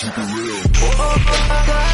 keep it real.